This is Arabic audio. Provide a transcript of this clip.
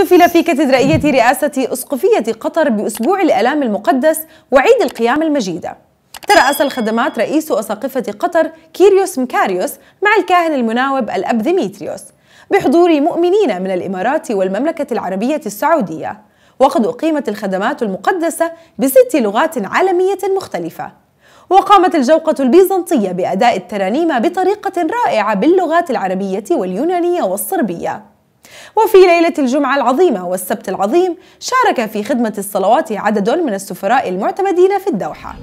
احتفل في كاتدرائية رئاسة أسقفية قطر بأسبوع الآلام المقدس وعيد القيامة المجيدة ترأس الخدمات رئيس أساقفة قطر كيريوس مكاريوس مع الكاهن المناوب الأب ديميتريوس بحضور مؤمنين من الإمارات والمملكة العربية السعودية. وقد أقيمت الخدمات المقدسة بست لغات عالمية مختلفة. وقامت الجوقة البيزنطية بأداء الترانيم بطريقة رائعة باللغات العربية واليونانية والصربية. وفي ليلة الجمعة العظيمة والسبت العظيم شارك في خدمة الصلوات عدد من السفراء المعتمدين في الدوحة.